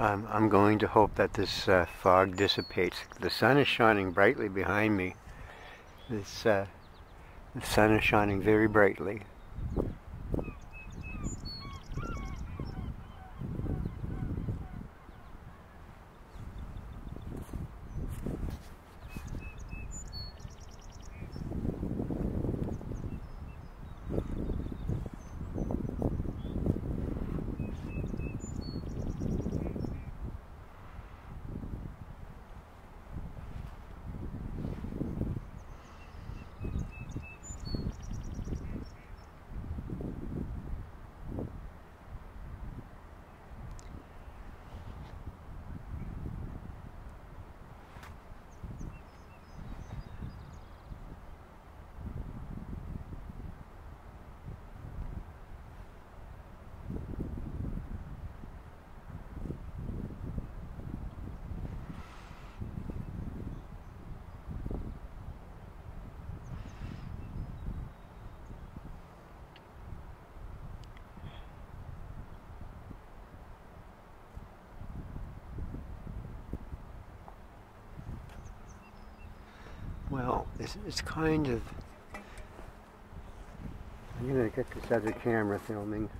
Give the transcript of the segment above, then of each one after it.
Um, I'm going to hope that this uh, fog dissipates. The sun is shining brightly behind me. This, uh, the sun is shining very brightly. Well, it's, it's kind of... I'm going to get this other camera filming.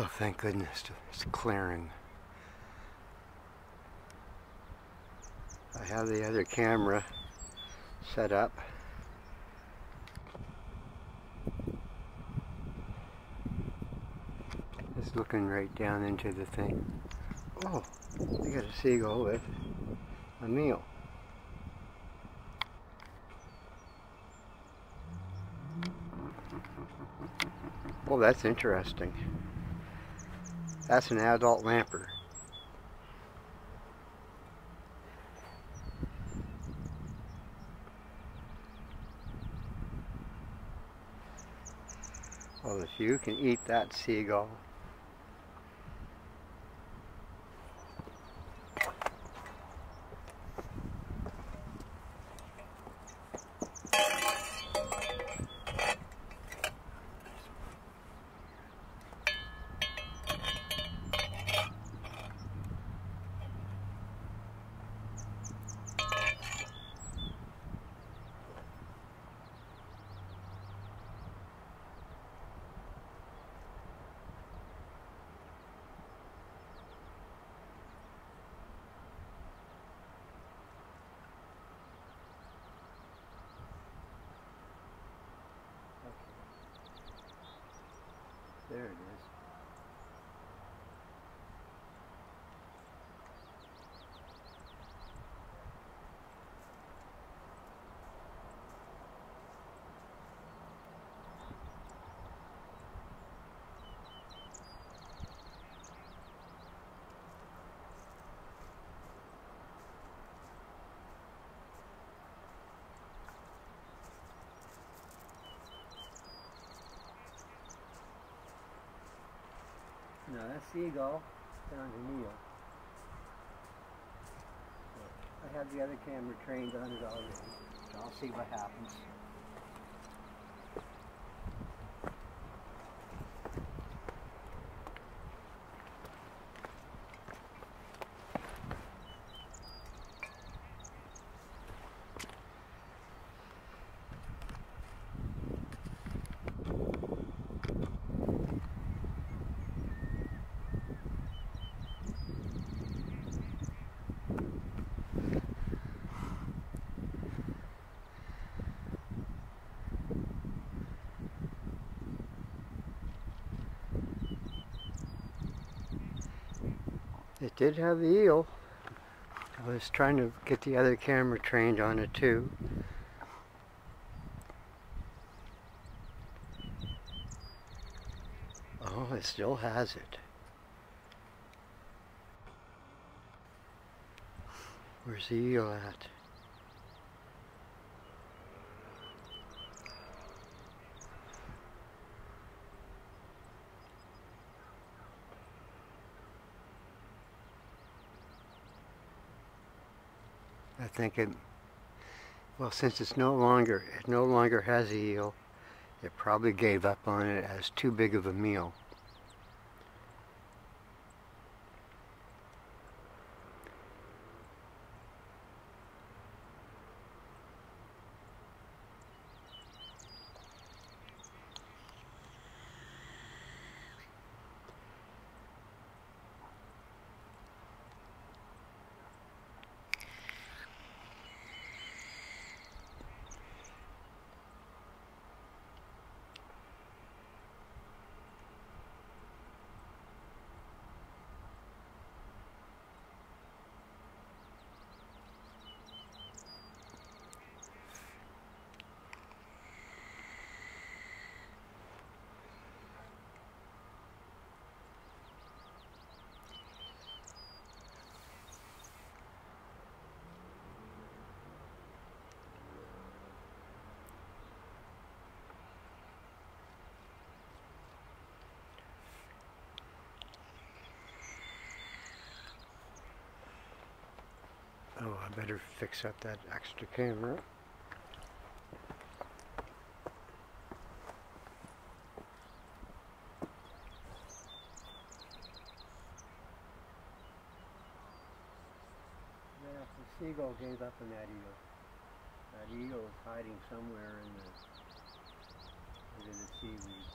Oh, thank goodness, it's clearing. I have the other camera set up. This looking right down into the thing. Oh, I got a seagull with a meal. Oh, that's interesting. That's an adult lamprey. Well, if you can eat that seagull, There it is. No, that seagull found a meal. I have the other camera trained on it already, so I'll see what happens. Did have the eel. I was trying to get the other camera trained on it too. Oh, it still has it. Where's the eel at? I think it, well since it's no longer, it no longer has a eel, it probably gave up on it as too big of a meal. Oh, I better fix up that extra camera. Yeah, the seagull gave up on that eel. That eagle is hiding somewhere in the under the seaweed.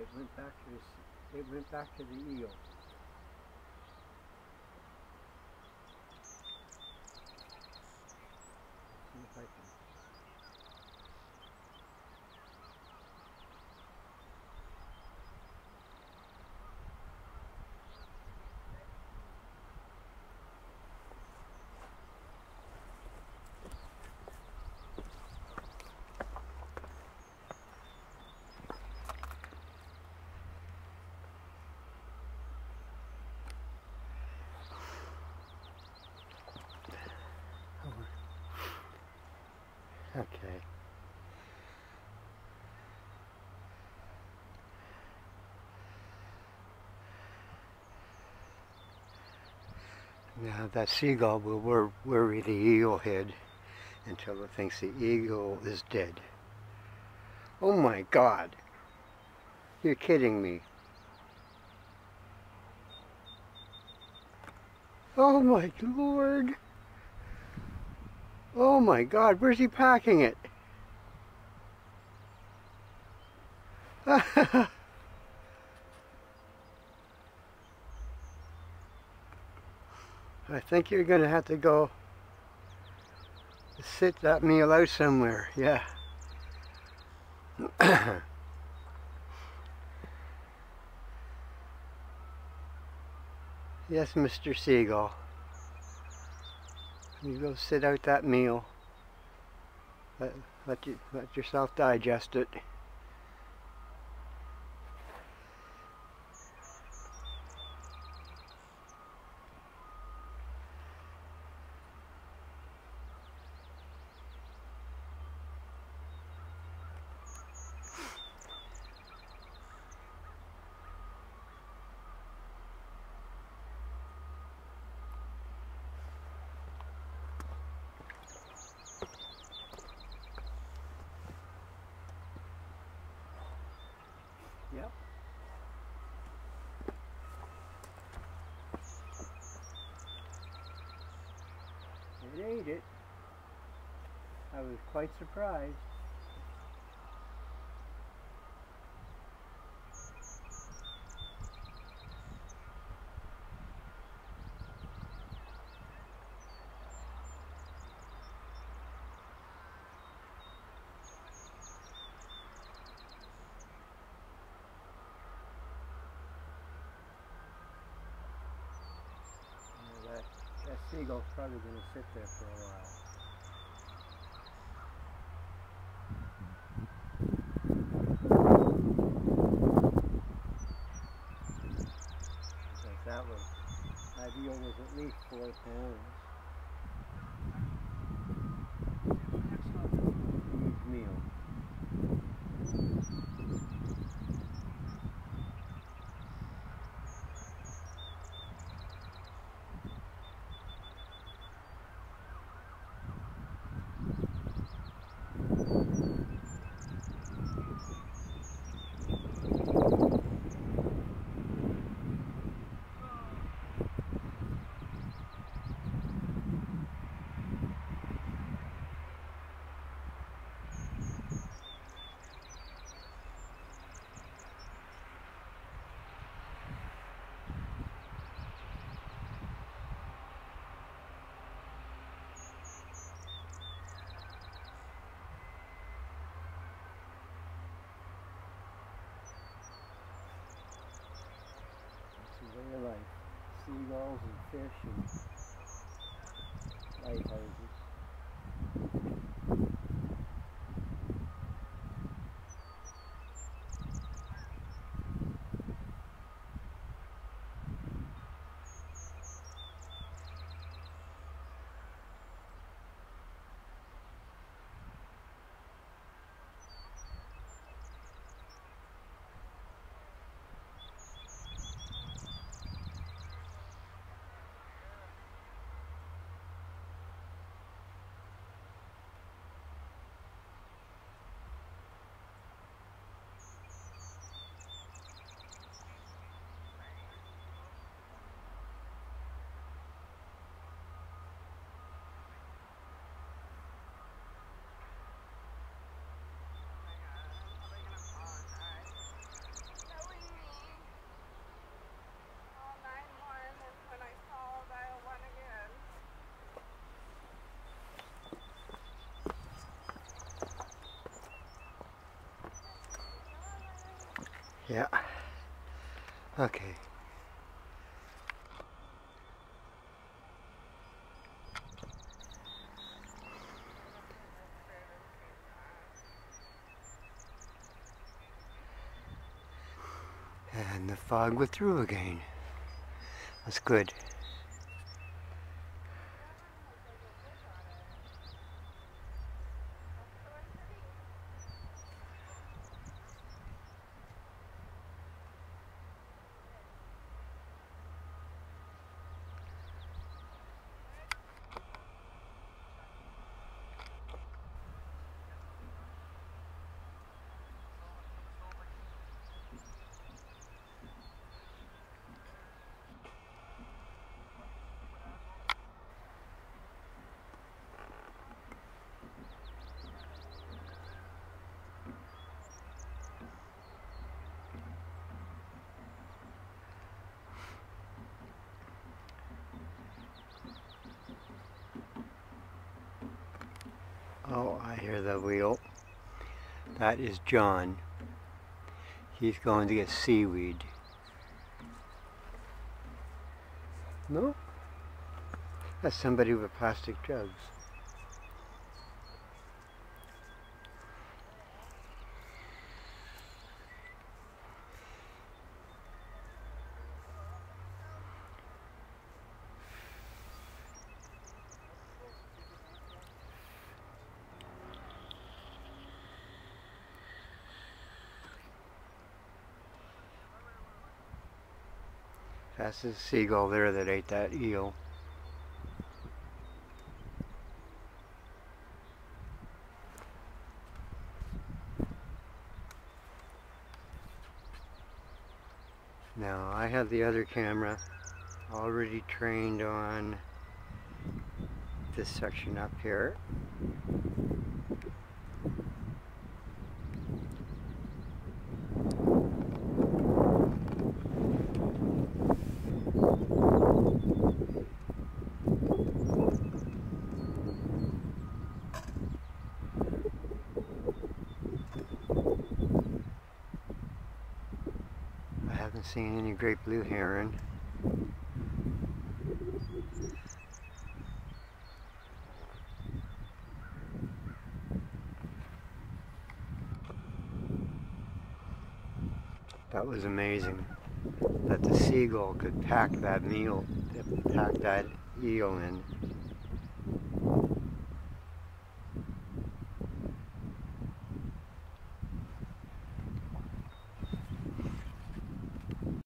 It went back to the, it went back to the eel. See if I can Okay. Now that seagull will wor worry the eelhead until it thinks the eagle is dead. Oh my god! You're kidding me. Oh my lord! Oh my god, where's he packing it? I think you're going to have to go sit that meal out somewhere, yeah. yes, Mr. Seagull. You go sit out that meal. Let, let, you, let yourself digest it. Yep. It ate it. I was quite surprised. that, that seagull's probably going to sit there for a while. Because that was, eel was at least four pounds. Huge meal. It's a way of life. Seagulls and fish and lighthouses. Yeah. Okay. And the fog withdrew again. That's good. Oh, I hear the wheel. That is John. He's going to get seaweed. No? That's somebody with plastic jugs. That's the seagull there that ate that eel. Now I have the other camera already trained on this section up here. I haven't seen any great blue heron. That was amazing that the seagull could pack that meal, pack that eel in